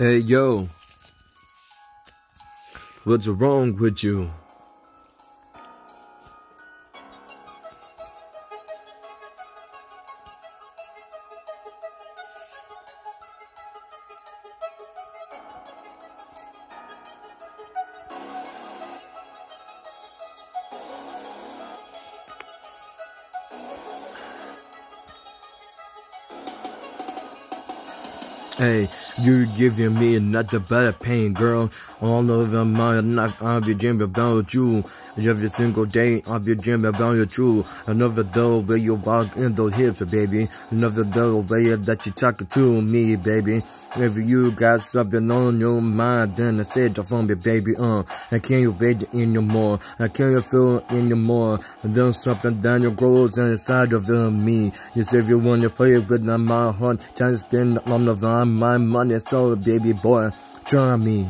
Hey yo, what's wrong with you? Hey, you're giving me nothing but a pain, girl. All over my life, I'll be dreaming about you. Every single day, I'll be dreaming about your too. Another though where you walk in those hips, baby. Another though way that you talking to me, baby. If you got something on your mind, then I said for me, baby. Uh, I can't wait anymore. I can't feel anymore. There's something that grows inside of me. You say if you want to play with my heart, trying to spend on the my money, so baby boy, try me.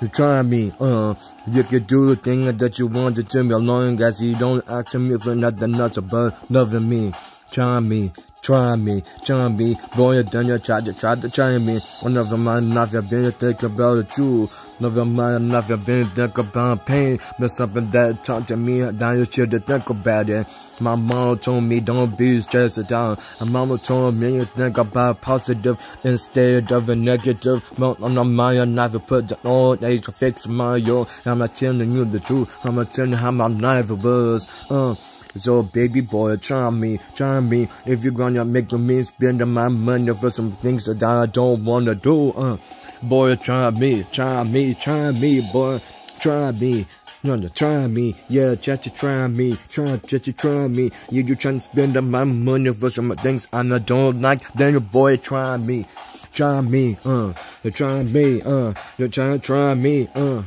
You try me, uh, you can do the thing that you want to do me as long as you don't ask me for nothing else but loving me. Try me, try me, try me. Boy, you try to try to try me. Never mind, enough you've been think about the truth. Never mind, enough you've been think about pain. There's something that taught to me, now you should think about it. My mom told me don't be stressed out. My mama told me to think about positive instead of a negative. But on my mind, I never put the old age to fix my yo. I'm not telling you the truth. I'm not telling you how my life was. Uh, so baby boy, try me, try me. If you're gonna make me spend my money for some things that I don't wanna do, uh, boy, try me, try me, try me, boy, try me. You to try me, yeah, try to try me, try, try to try me. You you trying to spend my money for some things I don't like. Then your boy try me, try me, uh, you try me, uh, you try try me, uh.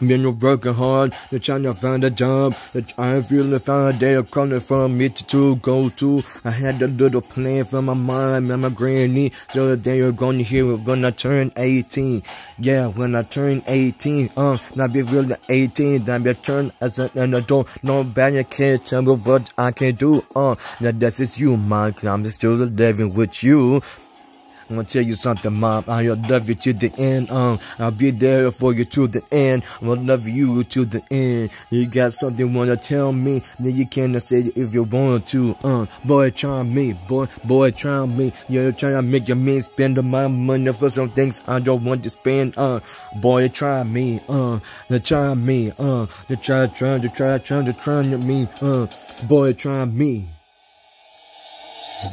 You're working hard, you're trying to find a job. I feel the find they are calling for me to, to go to. I had a little plan for my mom and my granny. So they are gonna when I turn 18. Yeah, when I turn 18, uh, not be really 18, then be turn as an adult. Nobody can tell me what I can do, uh. Now that's just you, mom, I'm still living with you. I'm gonna tell you something, mom. I'll love you to the end. Um, I'll be there for you to the end. I'm gonna love you to the end. You got something wanna tell me? Then you can say it if you want to. Um, boy, try me, boy, boy, try me. You're trying to make your man spend my money for some things I don't want to spend. Uh, boy, try me. Uh, they try me. Uh, they try, try, to try, try, to try me. Uh, boy, try me.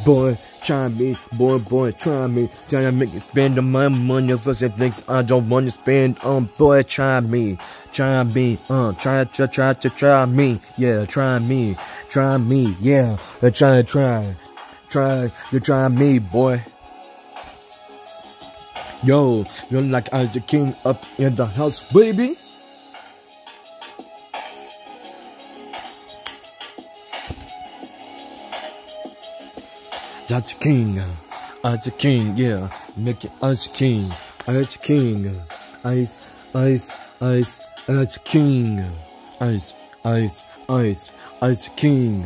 Boy, try me, boy, boy, try me. Trying to make me spend my money for some things I don't want to spend. Um, boy, try me, try me, uh, try, try, try, try, try me. Yeah, try me, try me, yeah. Try, try, try, you try me, boy. Yo, you're like Isaac King up in the house, baby. That's king. Ice king, yeah. Make it ice king. Ice king. Ice, ice, ice, ice king. Ice, ice, ice, ice king.